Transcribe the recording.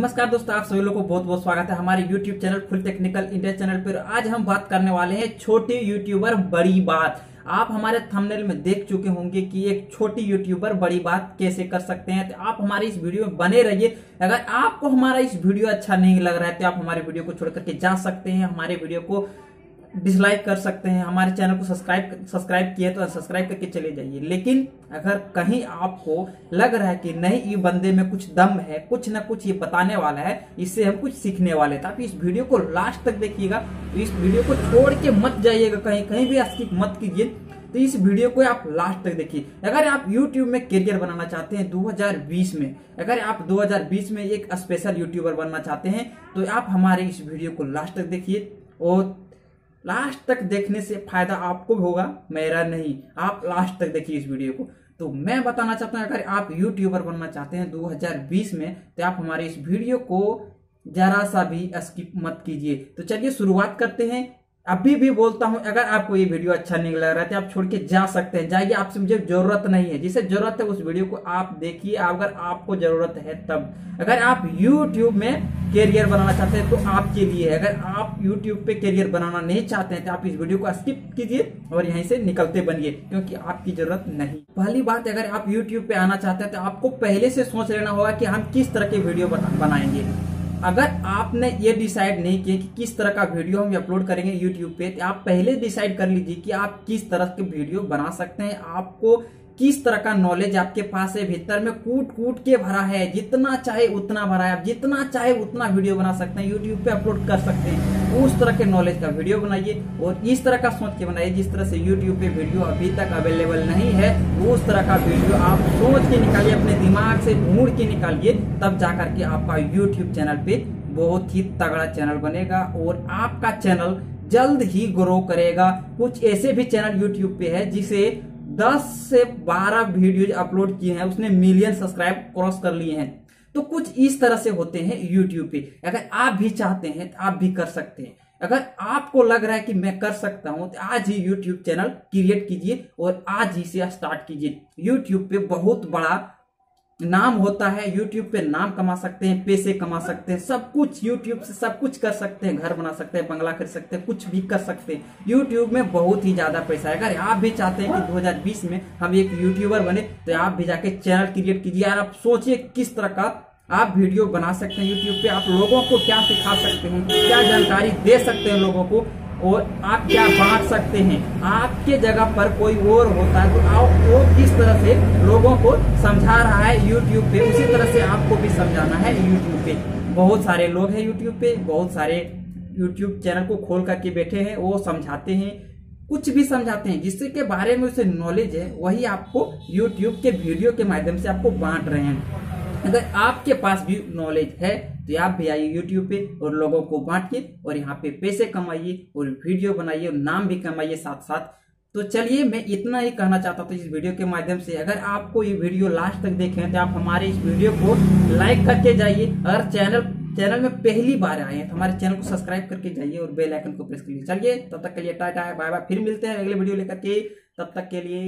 नमस्कार दोस्तों, आप सभी लोगों को बहुत बहुत स्वागत है हमारे YouTube channel full technical India channel पर। आज हम बात करने वाले हैं छोटे यूट्यूबर बड़ी बात। आप हमारे थंबनेल में देख चुके होंगे कि एक छोटी यूट्यूबर बड़ी बात कैसे कर सकते हैं। तो आप हमारे इस वीडियो में बने रहिए। अगर आपको हमारा इस वीडियो अच्छा नहीं लग रहा है तो आप हमारे वीडियो को छोड़ करके जा सकते हैं। हमारे वीडियो को डिसलाइक कर सकते हैं, हमारे चैनल को सब्सक्राइब सब्सक्राइब किए तो सब्सक्राइब करके चले जाइए। लेकिन अगर कहीं आपको लग रहा है कि नहीं, ये बंदे में कुछ दम है, कुछ ना कुछ ये बताने वाला है, इससे हम कुछ सीखने वाले तो आप इस वीडियो को लास्ट तक देखिएगा, इस वीडियो को छोड़ के मत जाइएगा, कहीं कहीं भी स्किप मत कीजिए तो इस वीडियो को आप लास्ट तक देखिए। अगर आप YouTube में करियर बनाना चाहते हैं 2020 में, अगर आप 2020 में एक स्पेशल यूट्यूबर बनना चाहते हैं तो आप हमारे इस वीडियो को लास्ट तक देखिए और लास्ट तक देखने से फ़ायदा आपको भी होगा, मेरा नहीं। आप लास्ट तक देखिए इस वीडियो को। तो मैं बताना चाहता हूँ, अगर आप यूट्यूबर बनना चाहते हैं 2020 में तो आप हमारे इस वीडियो को जरा सा भी स्किप मत कीजिए। तो चलिए शुरुआत करते हैं। अभी भी बोलता हूँ, अगर आपको ये वीडियो अच्छा नहीं लग रहा है तो आप छोड़ के जा सकते हैं। जाइए, आपसे मुझे ज़रूरत नहीं है। जिसे ज़रूरत है, उस वीडियो को आप देखिए। अगर आपको ज़रूरत है, तब। अगर आप YouTube में कैरियर बनाना चाहते हैं तो आपके लिए है। अगर आप YouTube पे कैरियर बनाना नहीं चाहते हैं तो आप इस वीडियो को स्किप कीजिए और यहीं से निकलते बनिए, क्योंकि आपकी ज़रूरत नहीं। पहली बात, अगर आप YouTube पे आना चाहते हैं तो आपको पहले से सोच लेना होगा कि हम किस तरह के वीडियो बनाएँगे। अगर आपने ये डिसाइड नहीं किया कि किस तरह का वीडियो हम अपलोड करेंगे यूट्यूब पे तो आप पहले डिसाइड कर लीजिए कि आप किस तरह के वीडियो बना सकते हैं। आपको किस तरह का नॉलेज आपके पास है, भीतर में कूट कूट के भरा है, जितना चाहे उतना भरा है। आप जितना चाहे उतना वीडियो बना सकते हैं यूट्यूब पे अपलोड कर सकते हैं। उस तरह के नॉलेज का वीडियो बनाइए और इस तरह का सोच के बनाइए जिस तरह से यूट्यूब पे वीडियो अभी तक अवेलेबल नहीं है, उस तरह का वीडियो आप सोच के निकालिए, अपने दिमाग से ढूंढ के निकालिए, तब जाकर के आपका यूट्यूब चैनल पे बहुत ही तगड़ा चैनल बनेगा और आपका चैनल जल्द ही ग्रो करेगा। कुछ ऐसे भी चैनल यूट्यूब पे है जिसे 10 से 12 वीडियो अपलोड किए हैं, उसने मिलियन सब्सक्राइब क्रॉस कर लिए हैं। तो कुछ इस तरह से होते हैं यूट्यूब पे। अगर आप भी चाहते हैं तो आप भी कर सकते हैं। अगर आपको लग रहा है कि मैं कर सकता हूँ तो आज ही यूट्यूब चैनल क्रिएट कीजिए और आज ही से स्टार्ट कीजिए। यूट्यूब पे बहुत बड़ा नाम होता है यूट्यूब पे नाम कमा सकते हैं, पैसे कमा सकते हैं, सब कुछ यूट्यूब से सब कुछ कर सकते हैं, घर बना सकते हैं, बंगला खरीद सकते हैं, कुछ भी कर सकते हैं। यूट्यूब में बहुत ही ज़्यादा पैसा है। अगर आप भी चाहते हैं कि 2020 में हम एक यूट्यूबर बने तो आप भी जाके चैनल क्रिएट कीजिए और आप सोचिए किस तरह का आप वीडियो बना सकते हैं यूट्यूब पे। आप लोगों को क्या सिखा सकते हैं, क्या जानकारी दे सकते हैं लोगों को, और आप क्या बांट सकते हैं। आपके जगह पर कोई और होता है तो आप वो किस तरह से लोगों को समझा रहा है यूट्यूब पे, उसी तरह से आपको भी समझाना है यूट्यूब पे। बहुत सारे लोग हैं यूट्यूब पे, बहुत सारे यूट्यूब चैनल को खोल करके बैठे हैं, वो समझाते हैं, कुछ भी समझाते हैं जिसके बारे में उसे नॉलेज है, वही आपको यूट्यूब के वीडियो के माध्यम से आपको बांट रहे हैं। अगर आपके पास भी नॉलेज है तो आप भी आइए यूट्यूब पे और लोगों को बांटिए और यहाँ पे पैसे कमाइए और वीडियो बनाइए और नाम भी कमाइए साथ साथ तो चलिए मैं इतना ही कहना चाहता था इस वीडियो के माध्यम से अगर आपको ये वीडियो लास्ट तक देखे तो आप हमारे इस वीडियो को लाइक करके जाइए। अगर चैनल चैनल में पहली बार आए हैं तो हमारे चैनल को सब्सक्राइब करके जाइए और बेल आइकन को प्रेस करिए चलिए, तब तक के लिए टाटा बाय बाय फिर मिलते हैं अगले वीडियो लेकर के। तब तक के लिए